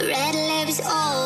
Red lips Oh.